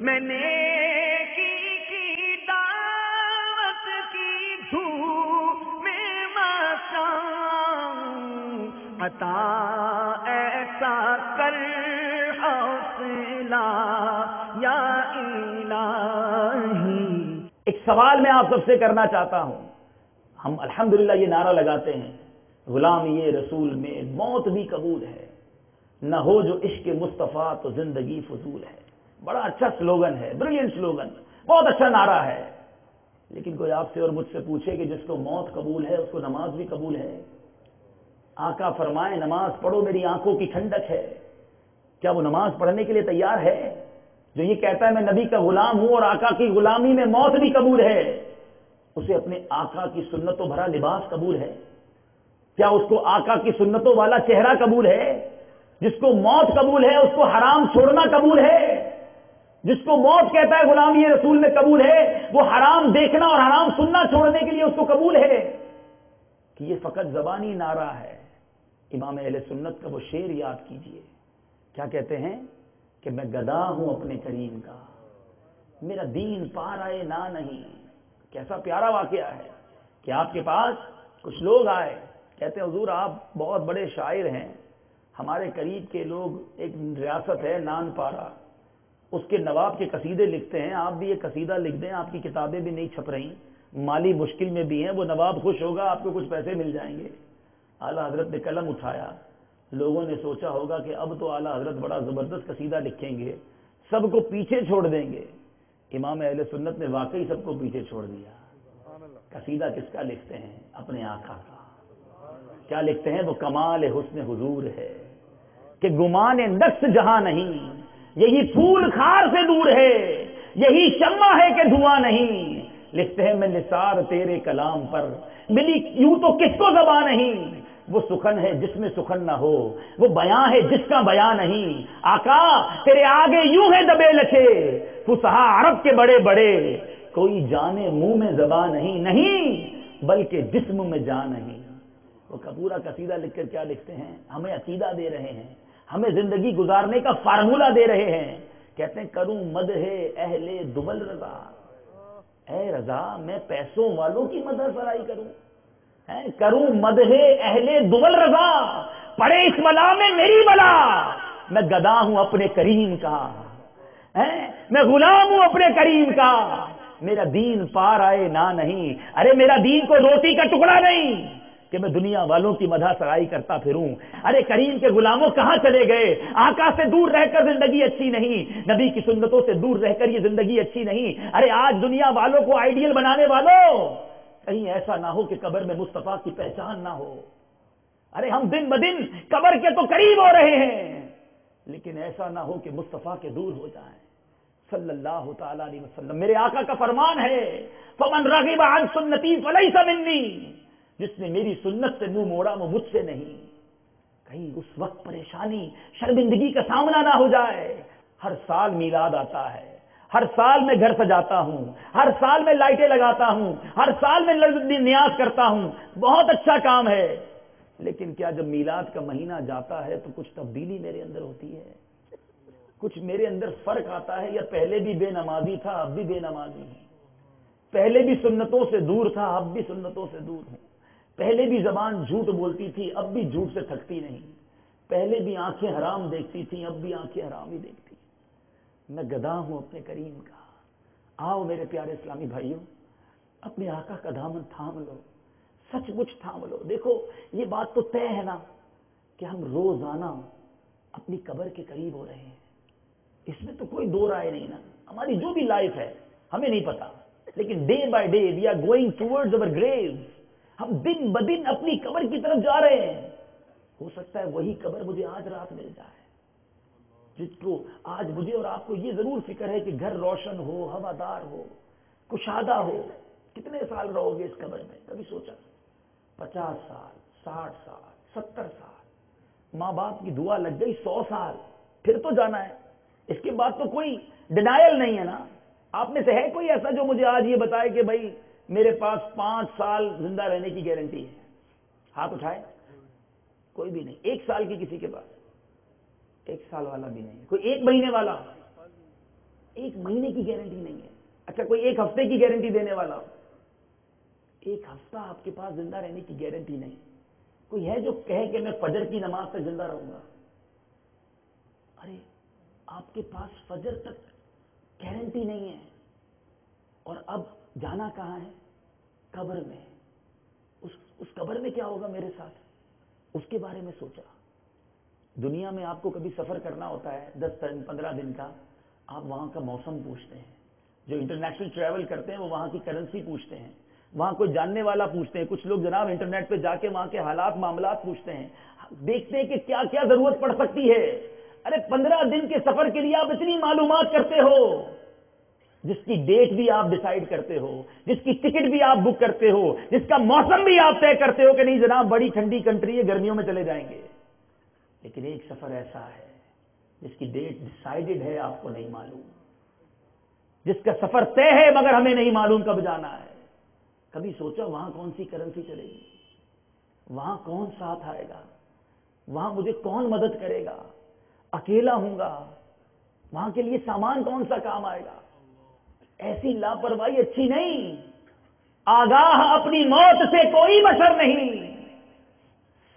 میں نے کی دعوت کی میں عطا ایسا کر حوصلہ، یا الہی۔ ایک سوال میں آپ سب سے کرنا چاہتا ہوں۔ ہم الحمدللہ یہ نعرہ لگاتے ہیں، غلام یہ رسول میں موت بھی قبول ہے، نہ ہو جو عشق مصطفیٰ تو زندگی فضول ہے۔ بڑا اچھا سلوگن ہے بریلینٹ سلوگن، بہت اچھا نعرہ ہے۔ لیکن کوئی آپ سے اور مجھ سے پوچھے کہ جس کو موت قبول ہے، اس کو نماز بھی قبول ہے۔ آقا فرمائے، نماز پڑھو، میری آنکھوں کی ٹھنڈک ہے۔ کیا وہ نماز پڑھنے کے لیے تیار ہے؟ جو یہ کہتا ہے، میں نبی کا غلام ہوں اور آقا کی غلامی میں موت بھی قبول ہے۔ اسے اپنے آقا کی سنتوں بھرا لباس قبول ہے۔ کیا اس کو آقا کی سنتوں والا چہرہ قبول ہے؟ جس کو موت قبول ہے، اس کو حرام چھوڑنا قبول ہے؟ جس کو موت کہتا ہے غلامی رسول میں قبول ہے، وہ حرام دیکھنا اور حرام سننا چھوڑنے کے لیے اس کو قبول ہے۔ کہ یہ فقط زبانی نعرہ ہے۔ امام اہل سنت کا وہ شعر یاد کیجیے۔ کیا کہتے ہیں؟ کہ میں گدا ہوں اپنے کریم کا۔ میرا دین پار آئے نہ نہیں۔ کیسا پیارا واقعہ ہے کہ آپ کے پاس کچھ لوگ آئے۔ کہتے ہیں، حضور، آپ بہت بڑے شاعر ہیں۔ ہمارے قریب کے لوگ ایک ریاست ہے نان پارا۔ اس کے نواب کے قصیدے لکھتے ہیں، آپ بھی یہ قصیدہ لکھ دیں، آپ کی کتابیں بھی نہیں چھپ رہی مالی مشکل میں بھی ہیں، وہ نواب خوش ہوگا، آپ کو کچھ پیسے مل جائیں گے۔ اعلیٰ حضرت نے قلم اٹھایا۔ لوگوں نے سوچا ہوگا کہ اب تو اعلیٰ حضرت بڑا زبردست قصیدہ لکھیں گے۔ سب کو پیچھے چھوڑ دیں گے۔ امام اہل سنت نے واقعی سب کو پیچھے چھوڑ دیا۔ قصیدہ کس کا لکھتے ہیں؟ اپنے آقا کا۔ کیا لکھتے ہیں؟ وہ کمال حسن حضور ہے۔ کہ گمان نقص جہاں نہیں یہی پھول خار سے دور ہے، یہی شمع ہے کہ دھواں نہیں۔ لکھتے ہیں، میں نثار تیرے کلام پر۔ ملی یوں تو کس کو زبان نہیں؟ وہ سخن ہے جس میں سخن نہ ہو۔ وہ بیاں ہے جس کا بیاں نہیں۔ آقا، تیرے آگے یوں ہے دبے لچے فسہا عرب کے بڑے بڑے۔ کوئی جانے منہ میں زبان نہیں نہیں، بلکہ جسم میں جان نہیں۔ وہ پورا قصیدہ لکھ کر کیا لکھتے ہیں؟ ہمیں عقیدہ دے رہے ہیں۔ ہمیں زندگی گزارنے کا فارمولہ دے رہے ہیں۔ کہتے ہیں، کروں مد ہے اہل دبل رضا۔ اے رضا، میں پیسوں والوں کی مدد سرائی کروں۔ کروں مد ہے اہل دبل رضا۔ پڑے اس ملا میں میری بلا میں گدا ہوں اپنے کریم کا۔ میں غلام ہوں اپنے کریم کا۔ میرا دین پار آئے نہ نہیں۔ ارے، میرا دین کو روٹی کا ٹکڑا نہیں۔ کہ میں دنیا والوں کی مدح سرائی کرتا پھروں۔ ارے کریم کے غلاموں کہاں چلے گئے؟ آقا سے دور رہ کر زندگی اچھی نہیں۔ نبی کی سنتوں سے دور رہ کر یہ زندگی اچھی نہیں۔ ارے آج دنیا والوں کو آئیڈیل بنانے والوں! کہیں ایسا نہ ہو کہ قبر میں مصطفیٰ کی پہچان نہ ہو۔ ارے ہم دن بدن قبر کے تو قریب ہو رہے ہیں۔ لیکن ایسا نہ ہو کہ مصطفیٰ کے دور ہو جائیں۔ صلی اللہ تعالی علیہ وسلم، میرے آقا کا فرمان ہے، فمن رغب عن سنتی فلیس منی جس نے میری سنت سے منہ موڑا وہ مجھ سے نہیں۔ کہیں اس وقت پریشانی، شرمندگی کا سامنا نہ ہو جائے۔ ہر سال میلاد آتا ہے۔ ہر سال میں گھر سجاتا ہوں۔ ہر سال میں لائٹیں لگاتا ہوں۔ ہر سال میں نیاز کرتا ہوں۔ بہت اچھا کام ہے۔ لیکن کیا جب میلاد کا مہینہ جاتا ہے تو کچھ تبدیلی میرے اندر ہوتی ہے؟ کچھ میرے اندر فرق آتا ہے۔ یا پہلے بھی بے نمازی تھا، اب بھی بے نمازی ہوں پہلے بھی سنتوں سے دور تھا، اب بھی سنتوں سے دور ہوں پہلے بھی زبان جھوٹ بولتی تھی، اب بھی جھوٹ سے تھکتی نہیں۔ پہلے بھی آنکھیں حرام دیکھتی تھیں، اب بھی آنکھیں حرام ہی دیکھتی میں گدا ہوں اپنے کریم کا۔ آؤ میرے پیارے اسلامی بھائیوں، اپنے آقا کا دامن تھام لو۔ سچ مچ تھام لو۔ دیکھو، یہ بات تو طے ہے نا کہ ہم روزانہ اپنی قبر کے قریب ہو رہے ہیں۔ اس میں تو کوئی دو رائے نہیں نا۔ ہماری جو بھی لائف ہے، ہمیں نہیں پتا۔ لیکن day by day we are going towards our grave ہم دن بدن اپنی قبر کی طرف جا رہے ہیں۔ ہو سکتا ہے وہی قبر مجھے آج رات مل جائے۔ جس کو آج مجھے اور آپ کو یہ ضرور فکر ہے کہ گھر روشن ہو، ہوادار ہو، کشادہ ہو۔ کتنے سال رہو گے اس قبر میں؟ کبھی سوچا؟ پچاس سال، ساٹھ سال، ستر سال۔ ماں باپ کی دعا لگ گئی سو سال۔ پھر تو جانا ہے۔ اس کے بعد تو کوئی ڈینائل نہیں ہے نا۔ آپ میں سے ہے کوئی ایسا جو مجھے آج یہ بتائے کہ بھائی میرے پاس پانچ سال زندہ رہنے کی گارنٹی ہے۔ ہاتھ اٹھائے۔ کوئی بھی نہیں۔ ایک سال کی کسی کے پاس۔ ایک سال والا بھی نہیں۔ کوئی ایک مہینے والا۔ ایک مہینے کی گارنٹی نہیں ہے۔ اچھا کوئی ایک ہفتے کی گارنٹی دینے والا۔ ہو ایک ہفتہ آپ کے پاس زندہ رہنے کی گارنٹی نہیں۔ کوئی ہے جو کہے کہ میں فجر کی نماز تک زندہ رہوں گا۔ ارے، آپ کے پاس فجر تک گارنٹی نہیں ہے۔ اور اب جانا کہاں ہے؟ قبر میں۔ اس اس قبر میں کیا ہوگا میرے ساتھ؟ اس کے بارے میں سوچا۔ دنیا میں آپ کو کبھی سفر کرنا ہوتا ہے، دس دن پندرہ دن کا، آپ وہاں کا موسم پوچھتے ہیں۔ جو انٹرنیشنل ٹریول کرتے ہیں، وہ وہاں کی کرنسی پوچھتے ہیں۔ وہاں کوئی جاننے والا پوچھتے ہیں۔ کچھ لوگ جناب انٹرنیٹ پہ جا کے وہاں کے حالات، معاملات پوچھتے ہیں۔ دیکھتے ہیں کہ کیا کیا ضرورت پڑ سکتی ہے۔ ارے، پندرہ دن کے سفر کے لیے آپ اتنی معلومات کرتے ہو۔ جس کی ڈیٹ بھی آپ ڈیسائیڈ کرتے ہو، جس کی ٹکٹ بھی آپ بک کرتے ہو، جس کا موسم بھی آپ طے کرتے ہو کہ نہیں جناب، بڑی ٹھنڈی کنٹری ہے، گرمیوں میں چلے جائیں گے۔ لیکن ایک سفر ایسا ہے، جس کی ڈیٹ ڈسائڈڈ ہے، آپ کو نہیں معلوم۔ جس کا سفر طے ہے، مگر ہمیں نہیں معلوم کب جانا ہے۔ کبھی سوچا وہاں کون سی کرنسی چلے گی؟ وہاں کون ساتھ آئے گا؟ وہاں مجھے کون مدد کرے گا؟ اکیلا ہوں گا؟ وہاں کے لیے سامان کون سا کام آئے گا؟ ایسی لاپرواہی اچھی نہیں۔ آگاہ اپنی موت سے کوئی بشر نہیں۔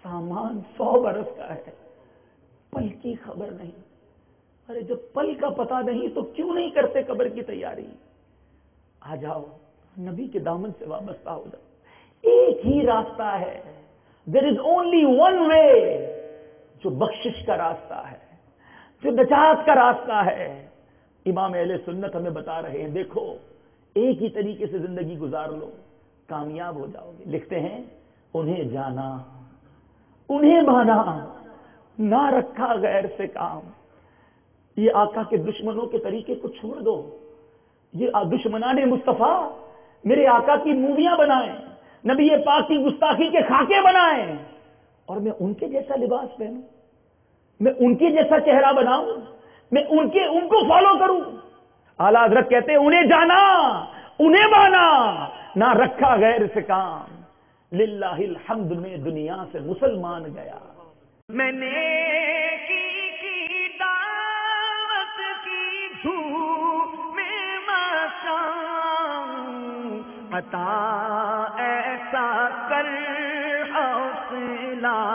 سامان سو برس کا ہے۔ پل کی خبر نہیں۔ ارے جب پل کا پتا نہیں تو کیوں نہیں کرتے قبر کی تیاری؟ آ جاؤ، نبی کے دامن سے وابستہ ہو جاؤ۔ ایک ہی راستہ ہے۔ دیر از اونلی ون وے جو بخشش کا راستہ ہے، جو نجات کا راستہ ہے۔ امام اہل سنت ہمیں بتا رہے ہیں، دیکھو، ایک ہی طریقے سے زندگی گزار لو، کامیاب ہو جاؤ گے۔ لکھتے ہیں، انہیں جانا، انہیں مانا، نہ رکھا غیر سے کام۔ یہ آقا کے دشمنوں کے طریقے کو چھوڑ دو۔ یہ دشمنان مصطفیٰ میرے آقا کی موویاں بنائیں، نبی پاک کی گستاخی کے خاکے بنائیں۔ اور میں ان کے جیسا لباس پہنوں، میں ان کے جیسا چہرہ بناؤں۔ میں ان کے، ان کو فالو کروں۔ اعلی حضرت کہتے ہیں، انہیں جانا، انہیں مانا نہ رکھا غیر سے کام۔ للہ الحمد میں دنیا سے مسلمان گیا۔ میں نے کی کی دعوت کی میں عطا ایسا کر حوصلہ۔